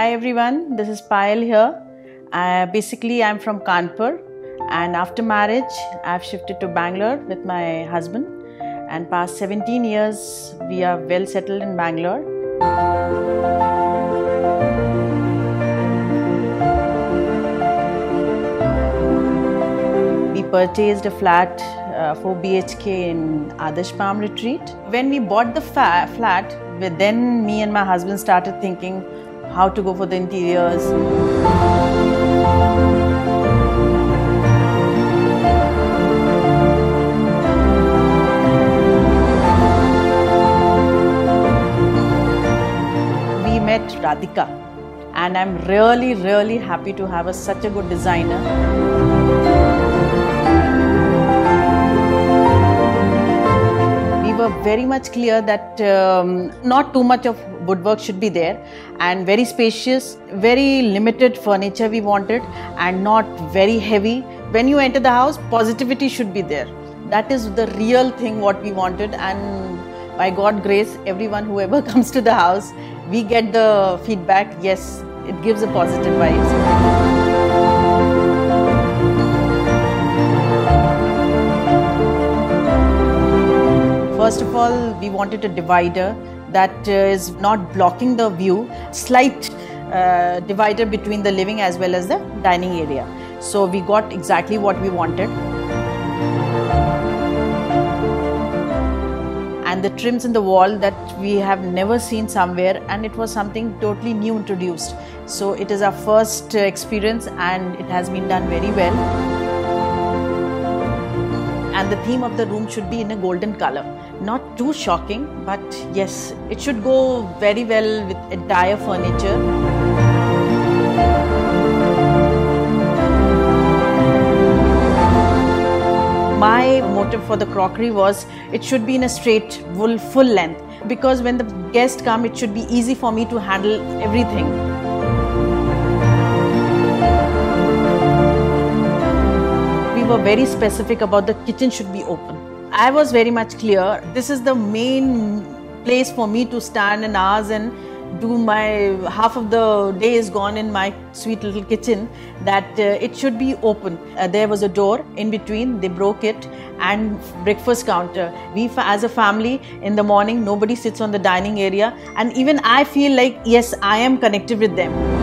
Hi everyone, this is Payal here. Uh, basically, I'm from Kanpur, and after marriage, I've shifted to Bangalore with my husband. And past 17 years, we are well settled in Bangalore. We purchased a flat uh, for BHK in Adarsh Palm Retreat. When we bought the flat, then me and my husband started thinking how to go for the interiors. We met Radhika, and I'm really, really happy to have a, such a good designer. Were very much clear that um, not too much of woodwork should be there and very spacious very limited furniture we wanted and not very heavy. When you enter the house positivity should be there. That is the real thing what we wanted and by god grace everyone whoever comes to the house we get the feedback. Yes it gives a positive vibes First of all, we wanted a divider that uh, is not blocking the view, slight uh, divider between the living as well as the dining area. So we got exactly what we wanted. And the trims in the wall that we have never seen somewhere, and it was something totally new introduced. So it is our first uh, experience, and it has been done very well and the theme of the room should be in a golden color. Not too shocking, but yes, it should go very well with entire furniture. My motive for the crockery was it should be in a straight wool full length because when the guests come, it should be easy for me to handle everything. Were very specific about the kitchen should be open. I was very much clear this is the main place for me to stand in hours and do my half of the day is gone in my sweet little kitchen that uh, it should be open. Uh, there was a door in between they broke it and breakfast counter. We as a family in the morning nobody sits on the dining area and even i feel like yes i am connected with them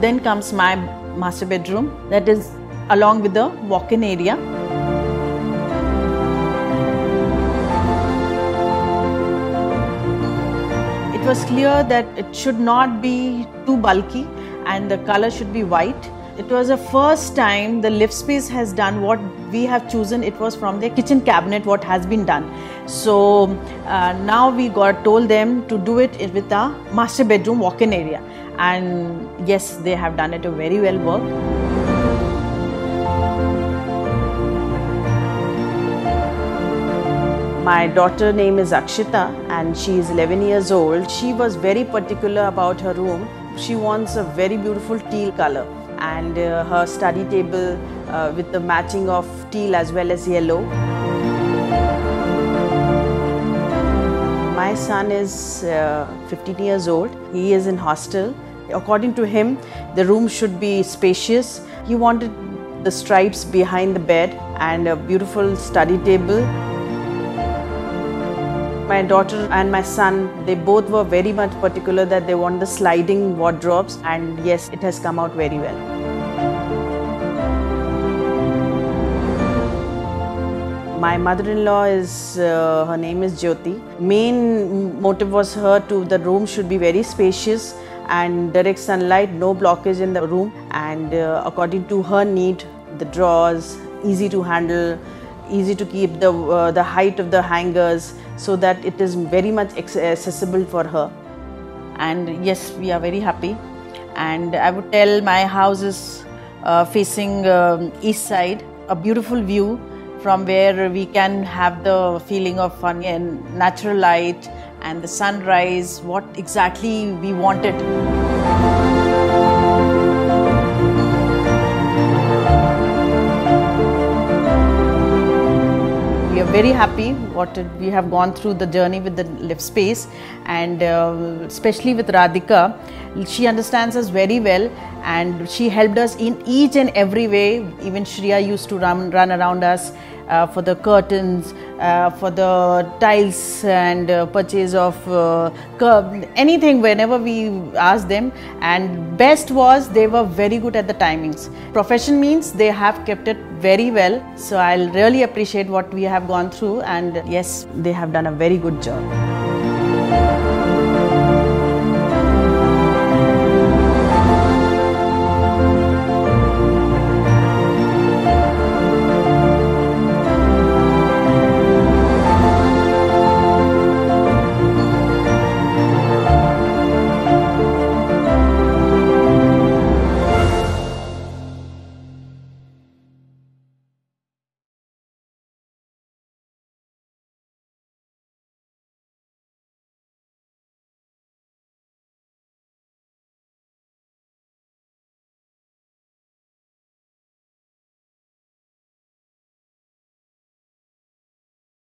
Then comes my master bedroom that is along with the walk in area. It was clear that it should not be too bulky and the color should be white. It was the first time the Livspace has done what we have chosen. It was from the kitchen cabinet what has been done. So uh, now we got told them to do it with a master bedroom walk-in area, and yes, they have done it a very well work. My daughter name is Akshita and she is 11 years old. She was very particular about her room. She wants a very beautiful teal color and uh, her study table uh, with the matching of teal as well as yellow. My son is uh, 15 years old. He is in hostel. According to him, the room should be spacious. He wanted the stripes behind the bed and a beautiful study table. My daughter and my son, they both were very much particular that they want the sliding wardrobes, and yes, it has come out very well. My mother-in-law is uh, her name is Jyoti. Main motive was her to the room should be very spacious and direct sunlight, no blockage in the room, and uh, according to her need, the drawers easy to handle, easy to keep the uh, the height of the hangers so that it is very much accessible for her. And yes, we are very happy. And I would tell my house is uh, facing um, east side, a beautiful view from where we can have the feeling of fun and natural light and the sunrise, what exactly we wanted. We are very happy what we have gone through the journey with the Livspace and uh, especially with Radhika, she understands us very well and she helped us in each and every way. Even Shreya used to run, run around us uh, for the curtains, uh, for the tiles and uh, purchase of uh, curb, anything whenever we asked them. And best was they were very good at the timings. Profession means they have kept it very well. So I'll really appreciate what we have gone through and yes, they have done a very good job.